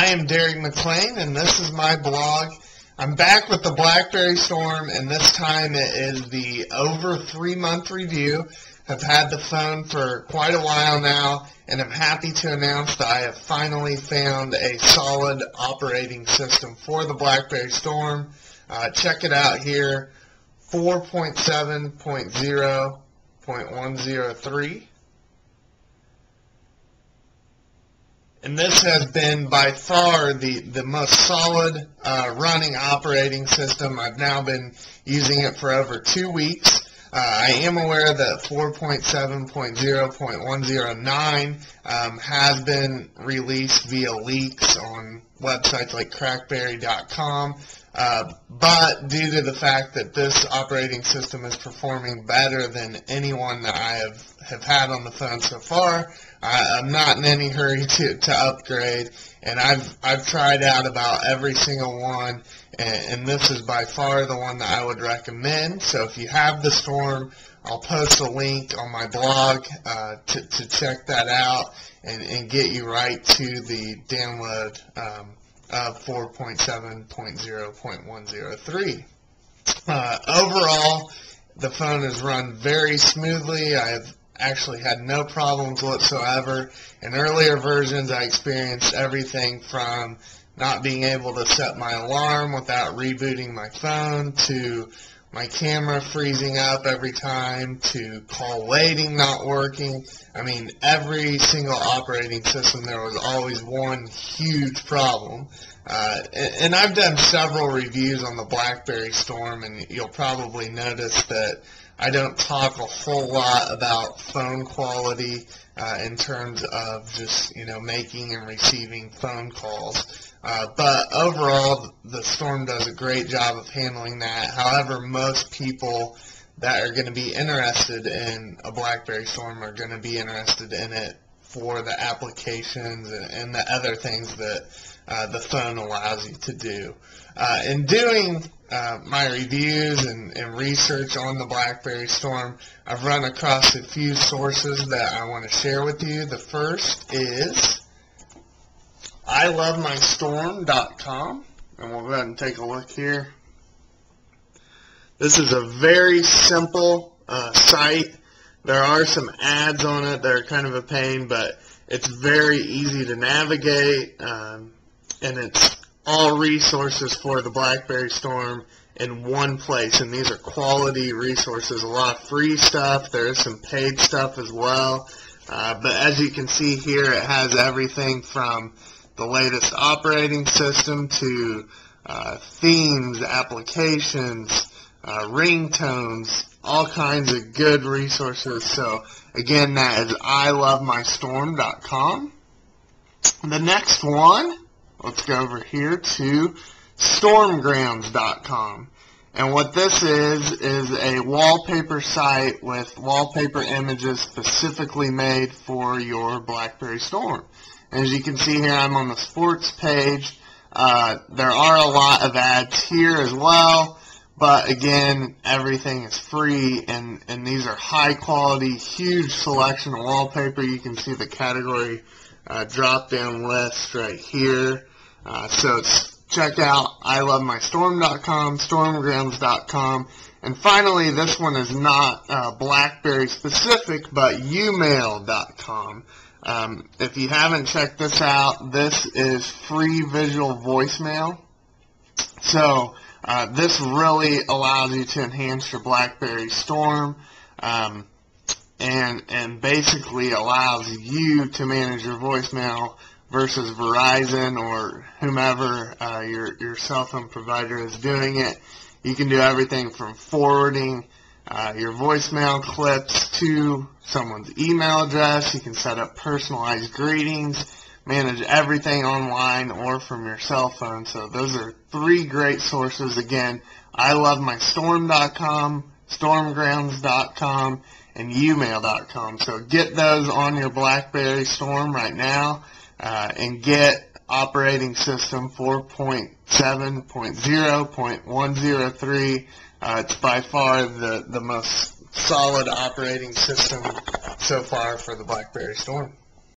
I am Derek McClain, and this is my blog. I'm back with the BlackBerry Storm, and this time it is the over three-month review. I've had the phone for quite a while now, and I'm happy to announce that I have finally found a solid operating system for the BlackBerry Storm. Uh, check it out here, 4.7.0.103. And this has been by far the, the most solid uh, running operating system. I've now been using it for over two weeks. Uh, I am aware that 4.7.0.109 um, has been released via leaks on websites like crackberry.com. Uh, but due to the fact that this operating system is performing better than anyone that I have, have had on the phone so far, I, I'm not in any hurry to, to upgrade. And I've, I've tried out about every single one, and, and this is by far the one that I would recommend. So if you have the Storm, I'll post a link on my blog uh, to, to check that out and, and get you right to the download um, of 4.7.0.103. Uh, overall, the phone has run very smoothly. I've actually had no problems whatsoever. In earlier versions, I experienced everything from not being able to set my alarm without rebooting my phone to my camera freezing up every time to call waiting not working. I mean, every single operating system there was always one huge problem. Uh, and, I've done several reviews on the BlackBerry Storm, and you'll probably notice that I don't talk a whole lot about phone quality uh, in terms of just, you know, making and receiving phone calls. Uh, but overall, the Storm does a great job of handling that. However, most people that are going to be interested in a BlackBerry Storm are going to be interested in it for the applications and, and the other things that uh, the phone allows you to do. Uh, in doing uh, my reviews and, and, research on the BlackBerry Storm, I've run across a few sources that I want to share with you. The first is ilovemystorm.com, and we'll go ahead and take a look here. This is a very simple uh, site. There are some ads on it that are kind of a pain, but it's very easy to navigate, um, and it's all resources for the BlackBerry Storm in one place, and these are quality resources. A lot of free stuff. There is some paid stuff as well. Uh, but as you can see here, it has everything from the latest operating system to uh, themes, applications, uh, ringtones, all kinds of good resources. So again, that is ilovemystorm.com. The next one, let's go over here to stormgrams.com. And what this is, is a wallpaper site with wallpaper images specifically made for your BlackBerry Storm. As you can see here, I'm on the sports page. Uh, there are a lot of ads here as well, but again, everything is free, and, and these are high quality, huge selection of wallpaper. You can see the category uh, drop-down list right here. Uh, so check out ilovemystorm.com, stormgrams.com, and finally, this one is not uh, BlackBerry specific, but youmail.com. Um, if you haven't checked this out, this is free visual voicemail. So uh, this really allows you to enhance your BlackBerry Storm um, and, and basically allows you to manage your voicemail versus Verizon or whomever uh, your, your cell phone provider is doing it. You can do everything from forwarding uh, your voicemail clips to someone's email address. You can set up personalized greetings, manage everything online or from your cell phone. So those are three great sources. Again, I love my storm.com, stormgrams.com, and youmail.com. So get those on your BlackBerry Storm right now uh, and get operating system 4.7.0.103 uh, it's by far the, the most solid operating system so far for the BlackBerry Storm.